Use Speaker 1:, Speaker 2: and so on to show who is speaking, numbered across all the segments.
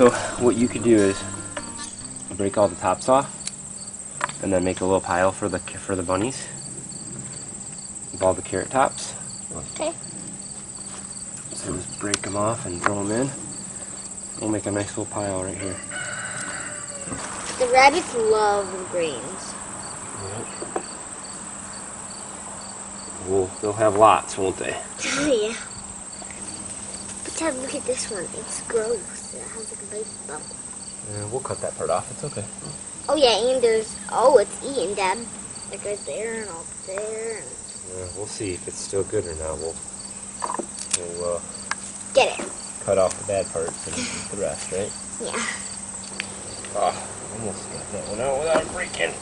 Speaker 1: So what you could do is break all the tops off and then make a little pile for the for the bunnies of all the carrot tops.
Speaker 2: Okay.
Speaker 1: So just break them off and throw them in. We'll make a nice little pile right here.
Speaker 2: The rabbits love the greens.
Speaker 1: We'll, they'll have lots, won't they?
Speaker 2: yeah. But Dad, look at this one. It's gross. It has like a big bump.
Speaker 1: Yeah, we'll cut that part off. It's okay.
Speaker 2: Oh yeah, and there's oh, it's eaten, Dad. Like right there and up there. And...
Speaker 1: Yeah, we'll see if it's still good or not. We'll we'll uh,
Speaker 2: Get it.
Speaker 1: cut off the bad parts and the rest, right?
Speaker 2: Yeah.
Speaker 1: Ah, almost got that one out without breaking.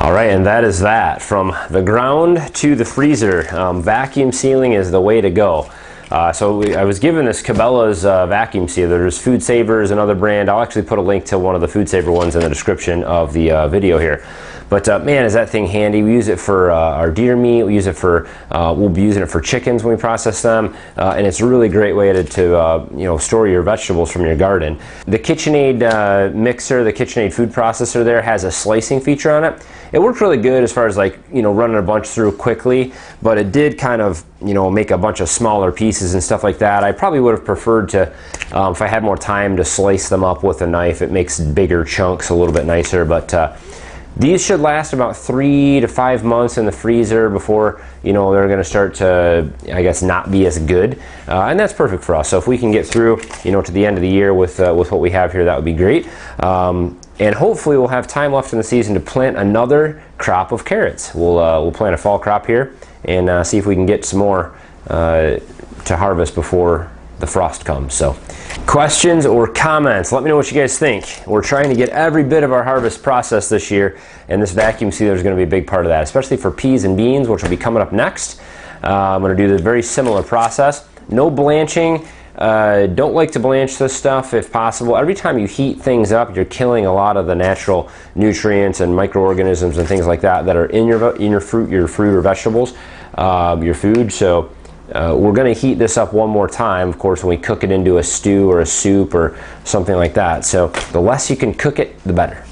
Speaker 1: All right, and that is that. From the ground to the freezer, um, vacuum sealing is the way to go. Uh, so we, I was given this Cabela's uh, vacuum sealer. There's Food Savers, another brand. I'll actually put a link to one of the Food Saver ones in the description of the uh, video here. But uh, man, is that thing handy. We use it for uh, our deer meat. We use it for, uh, we'll be using it for chickens when we process them. and it's a really great way to, to you know, store your vegetables from your garden. The KitchenAid mixer, the KitchenAid food processor there has a slicing feature on it. It worked really good as far as like, you know, running a bunch through quickly, but it did kind of, you know, make a bunch of smaller pieces and stuff like that. I probably would have preferred to, um, if I had more time to slice them up with a knife, it makes bigger chunks a little bit nicer, but uh, these should last about three to five months in the freezer before you know they're going to start to, I guess, not be as good, uh, and that's perfect for us. So if we can get through, you know, to the end of the year with uh, with what we have here, that would be great. Um, and hopefully we'll have time left in the season to plant another crop of carrots. We'll uh, we'll plant a fall crop here and uh, see if we can get some more uh, to harvest before the frost comes. So, questions or comments? Let me know what you guys think. We're trying to get every bit of our harvest process this year, and this vacuum sealer is going to be a big part of that, especially for peas and beans, which will be coming up next. Uh, I'm going to do the very similar process. No blanching. Uh, don't like to blanch this stuff if possible. Every time you heat things up, you're killing a lot of the natural nutrients and microorganisms and things like that that are in your in your fruit, your fruit or vegetables, um, your food. So. Uh, we're going to heat this up one more time, of course, when we cook it into a stew or a soup or something like that. So the less you can cook it, the better.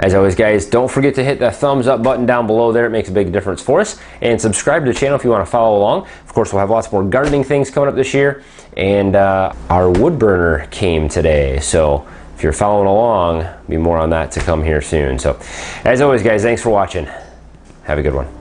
Speaker 1: As always, guys, don't forget to hit that thumbs up button down below there. It makes a big difference for us. And subscribe to the channel if you want to follow along. Of course, we'll have lots more gardening things coming up this year. And uh, our wood burner came today. So if you're following along, be more on that to come here soon. So as always, guys, thanks for watching. Have a good one.